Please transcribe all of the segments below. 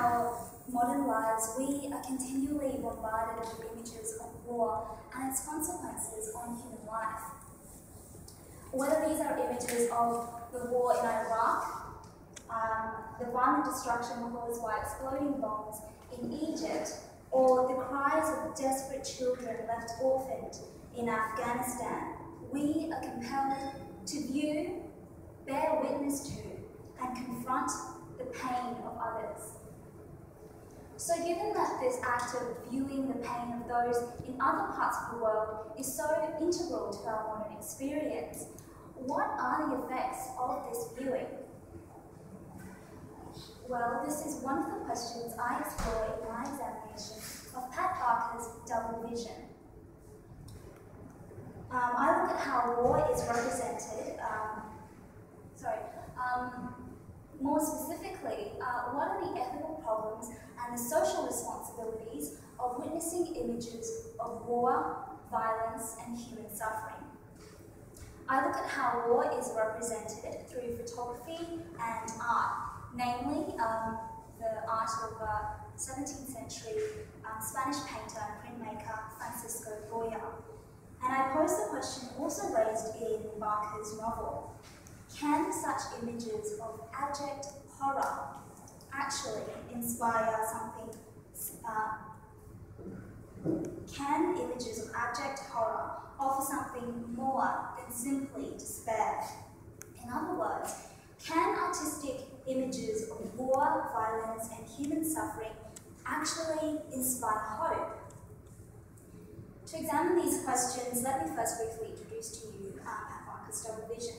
our modern lives, we are continually bombarded with images of war and its consequences on human life. Whether these are images of the war in Iraq, um, the violent destruction caused by exploding bombs in Egypt, or the cries of desperate children left orphaned in Afghanistan, we are compelled to view, bear witness to, and confront the pain of others. So given that this act of viewing the pain of those in other parts of the world is so integral to our modern experience, what are the effects of this viewing? Well, this is one of the questions I explore in my examination of Pat Barker's double vision. Um, I look at how war is represented, um, sorry, um, more specifically, uh, what are the ethical problems and the social responsibilities of witnessing images of war, violence, and human suffering. I look at how war is represented through photography and art, namely um, the art of uh, 17th century um, Spanish painter and printmaker Francisco Goya. And I pose the question also raised in Barker's novel, can such images of abject horror actually inspire something? Uh, can images of abject horror offer something more than simply despair? In other words, can artistic images of war, violence, and human suffering actually inspire hope? To examine these questions, let me first briefly introduce to you um, Pat Barker's double vision.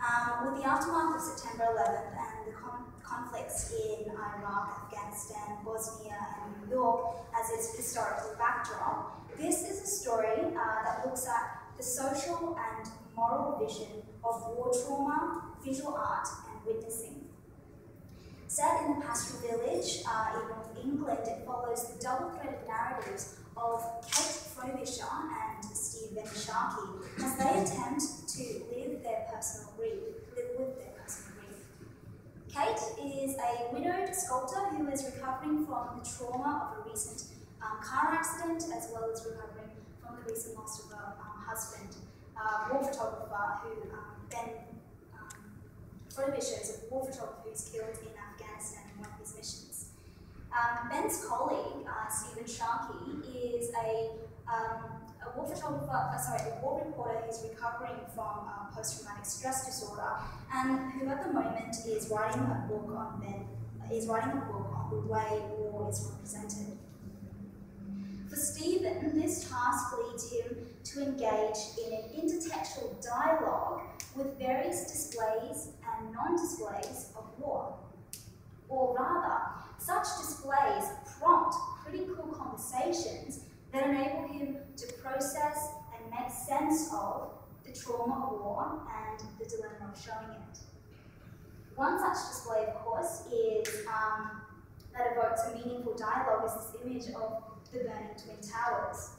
Um, with the aftermath of September 11th and the conflicts in Iraq, Afghanistan, Bosnia, and New York as its historical backdrop, this is a story uh, that looks at the social and moral vision of war trauma, visual art, and witnessing. Set in the pastoral village uh, in North England, it follows the double-threaded narratives of Kate Frobisher and Steve Sharkey as they attempt to live their personal grief, live with their. Kate is a widowed sculptor who is recovering from the trauma of a recent um, car accident as well as recovering from the recent loss of her um, husband, uh, war photographer who um, Ben um, Frobisher is a war photographer who is killed in Afghanistan in one of his missions. Um, Ben's colleague, uh, Stephen Sharkey, is a um, a war photographer, uh, sorry, a war reporter who's recovering from uh, post-traumatic stress disorder, and who at the moment is writing a book on men, is writing a book on the way war is represented. For Stephen, this task leads him to engage in an intertextual dialogue with various displays and non-displays of war. Or rather, such displays prompt critical conversations that enable him to process and make sense of the trauma of war and the dilemma of showing it. One such display, of course, is um, that evokes a meaningful dialogue is this image of the burning Twin Towers.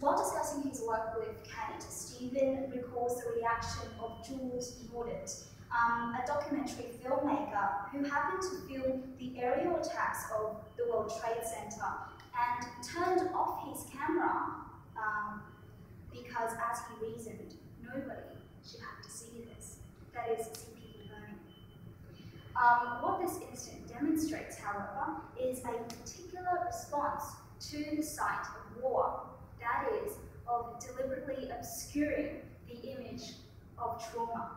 While discussing his work with Kate, Stephen recalls the reaction of Jules Naudet, um, a documentary filmmaker who happened to film the aerial attacks of the World Trade Center and turned off his camera um, because, as he reasoned, nobody should have to see this. That is, see people burning. Um, what this incident demonstrates, however, is a particular response to the sight of war. That is, of deliberately obscuring the image of trauma.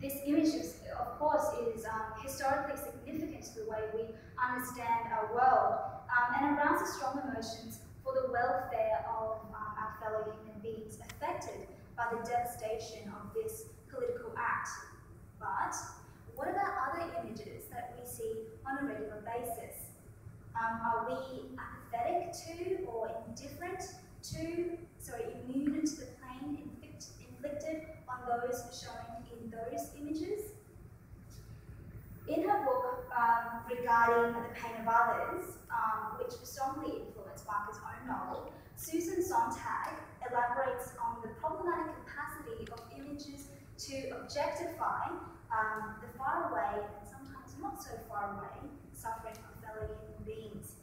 This image, is, of course, is um, historically significant to the way we understand our world um, and arouses strong emotions for the welfare of um, our fellow human beings affected by the devastation of this political act. But what about other images that we see on a regular basis? Um, are we apathetic to or indifferent to, sorry, immune to the pain inflicted on those shown in those images. In her book um, regarding the pain of others, um, which strongly influenced Barker's own novel, Susan Sontag elaborates on the problematic capacity of images to objectify um, the far away and sometimes not so far away suffering of fellow human beings.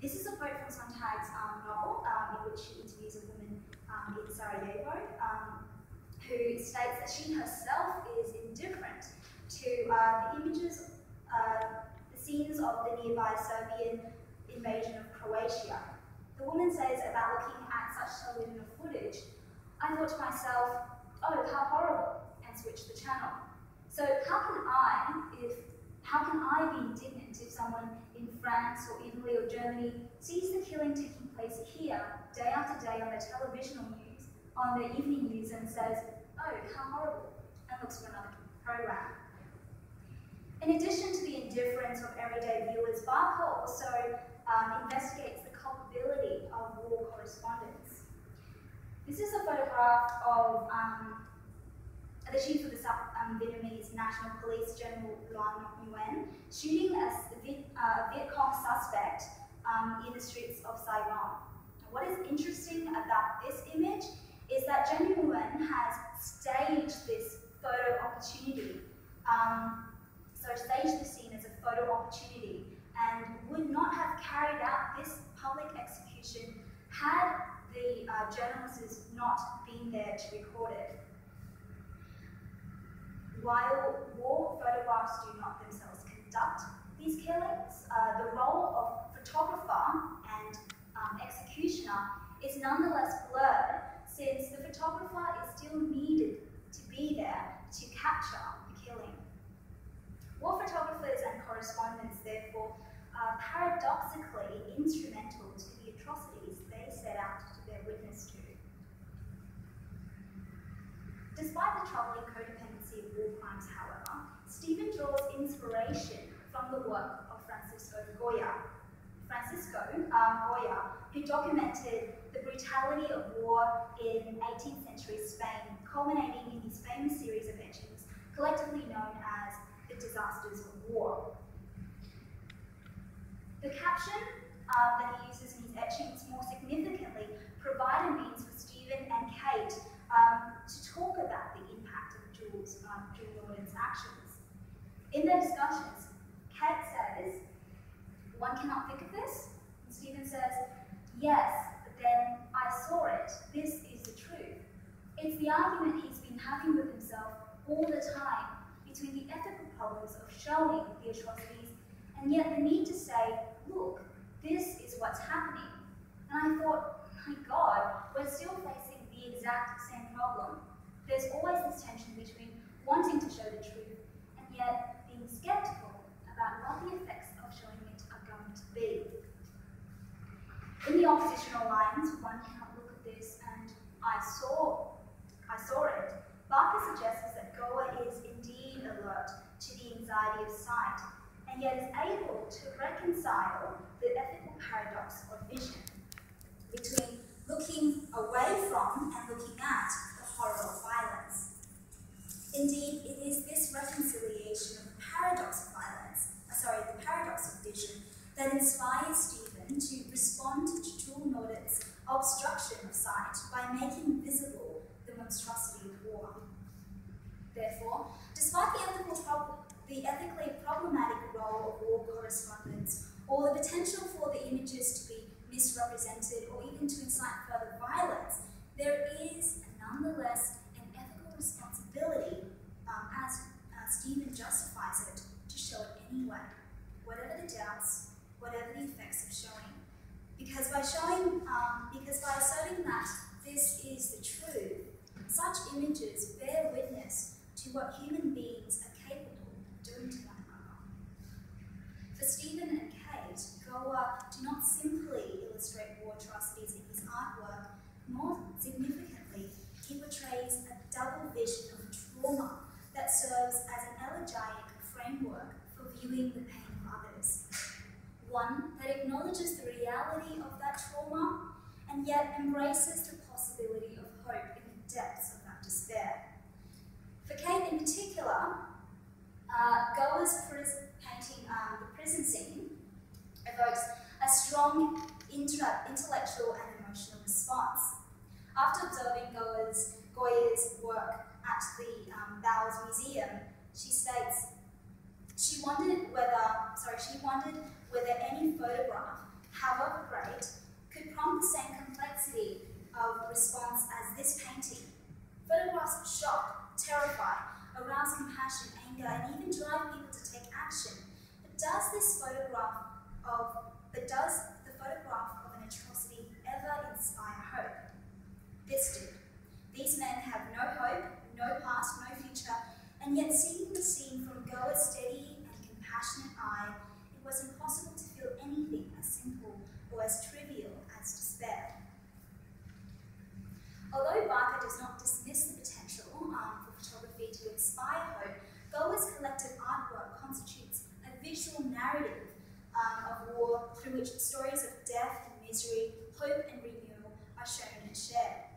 This is a quote from Sontag's um, novel, um, in which she interviews a woman um, in Sarajevo um, who states that she herself is indifferent to uh, the images, uh, the scenes of the nearby Serbian invasion of Croatia. The woman says about looking at such television footage, I thought to myself, oh, how horrible, and switched the channel. So how can I, if how can I be indignant if someone in France or Italy or Germany sees the killing taking place here, day after day on their television news, on their evening news, and says, oh, how horrible, and looks for another program. In addition to the indifference of everyday viewers, Barker also um, investigates the culpability of war correspondents. This is a photograph of um, the chief of the South um, Vietnamese National Police, General Luan Nguyen, shooting a Viet, uh, Cong suspect um, in the streets of Saigon. What is interesting about this image is that General Nguyen has staged this photo opportunity. Um, so staged the scene as a photo opportunity and would not have carried out this public execution had the uh, journalists not been there to record it. While war photographs do not themselves conduct these killings, uh, the role of photographer and um, executioner is nonetheless blurred since the photographer is still needed to be there to capture the killing. War photographers and correspondents, therefore, are paradoxically instrumental to the atrocities they set out to bear witness to. Despite the troubling codependency of war crimes, however, Stephen draws inspiration from the work of Francisco Goya. Francisco um, Goya, who documented the brutality of war in 18th century Spain, culminating in his famous series of etchings, collectively known as the disasters of war. The caption uh, that he uses in his etchings more significantly provide a means for Stephen and Kate um, to talk about the impact of Jules, um, Jules Naudet's actions. In their discussions, Kate says, one cannot think of this? And Stephen says, yes, but then I saw it. This is the truth. It's the argument he's been having with himself all the time between the ethical problems of showing the atrocities and yet the need to say, look, this is what's happening. And I thought, my God, we're still facing the exact same problem. There's always this tension between wanting to show the truth and yet being skeptical about what the effects of showing it are going to be. In the oppositional lines, one cannot look at this and I saw, I saw it. Barker suggests that Goya is indeed alert to the anxiety of sight and yet is able to reconcile the ethical paradox of vision between looking away from and looking at the horror of violence. Indeed, it is this reconciliation paradox of violence, uh, sorry, the paradox of vision, that inspires Stephen to respond to Jules Naudet's obstruction of sight by making visible the monstrosity of war. Therefore, despite the, ethical the ethically problematic role of war correspondence or the potential for the images to be misrepresented, or even to incite further violence, there is nonetheless an ethical responsibility, um, as uh, Stephen justifies it, to show it anyway, whatever the doubts, whatever the effects of showing. Because by showing, um, because by asserting that this is the truth, such images bear witness to what human beings are capable of doing to one another. For Stephen and Kate, Goya do not simply illustrate war atrocities in his artwork, more significantly, he portrays a double vision of trauma that serves as an elegiac framework for viewing the pain of others. One that acknowledges the reality of that trauma and yet embraces the possibility of hope in the depths of that despair. For Kate in particular, uh, Goya's painting um, the prison scene evokes a strong intellectual and emotional response. After observing Goya's, Goya's work at the um, Bowes Museum, she states, she wondered whether, sorry, she wondered whether any photograph however great, could prompt the same complexity of response as this painting. Photographs shock, terrify, arouse compassion, anger, and even drive people to take action. But does this photograph of, but does the photograph of an atrocity ever inspire hope? This did. These men have no hope, no past, no future, and yet seeing the scene from Goya's steady and compassionate eye, it was impossible to feel anything as simple or as trivial as despair. Although Barker does not dismiss the potential um, for photography to inspire hope, Goya's collective artwork constitutes a visual narrative um, of war through which stories of death and misery, hope and renewal are shown and shared.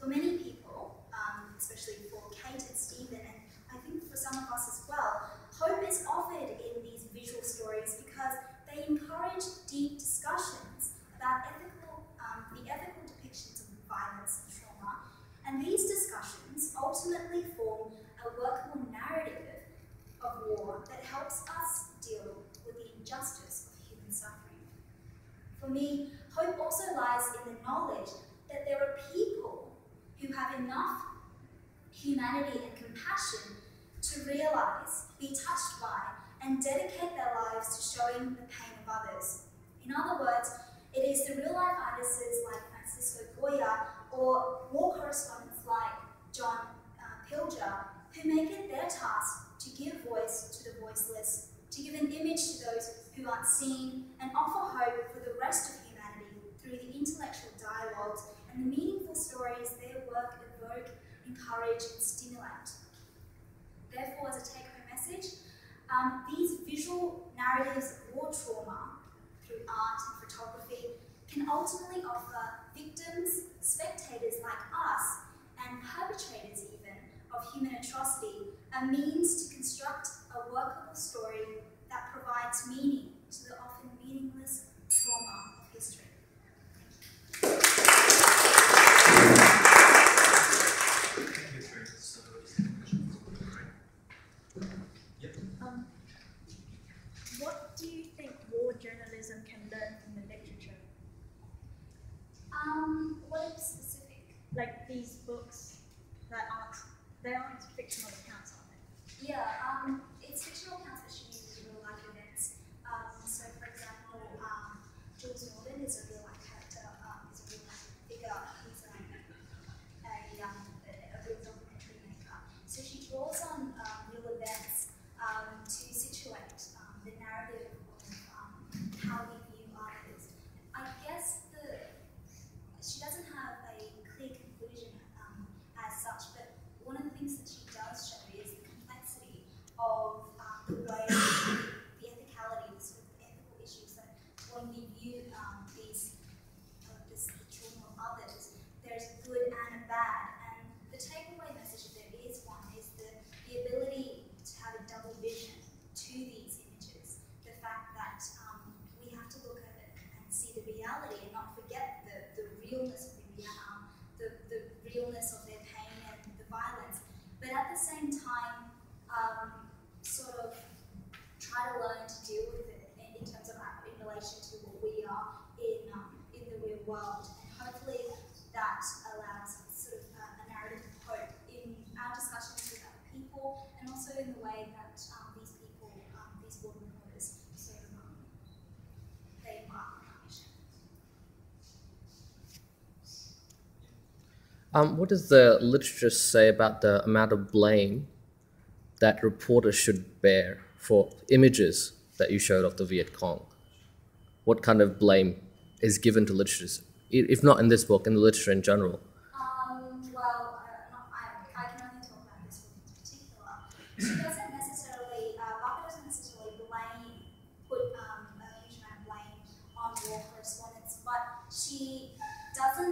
For many people, um, especially for Kate and Stephen, and I think for some of us as well, hope is offered in these visual stories because they encourage deep discussions about ethical, um, the ethical depictions of violence and trauma, and these discussions ultimately form a workable narrative of war that helps us deal with the injustice of human suffering. For me, hope also lies in the knowledge that there are people who have enough humanity and compassion to realize, be touched by, and dedicate their lives to showing the pain of others. In other words, it is the real life artists like Francisco Goya or war correspondents like John uh, Pilger who make it their task to give voice to the voiceless, to give an image to those who aren't seen, and offer hope for rest of humanity through the intellectual dialogues and the meaningful stories their work evoke, encourage, and stimulate. Therefore, as a take-home message, um, these visual narratives of war trauma through art and photography can ultimately offer victims, spectators like us, and perpetrators even, of human atrocity, a means to Um, what does the literature say about the amount of blame that reporters should bear for images that you showed of the Viet Cong? What kind of blame is given to literature, if not in this book, in the literature in general? Um, well, uh, I, can only talk about this book in particular. She doesn't necessarily, uh, doesn't necessarily blame, put um, a huge amount of blame on war correspondents, but she doesn't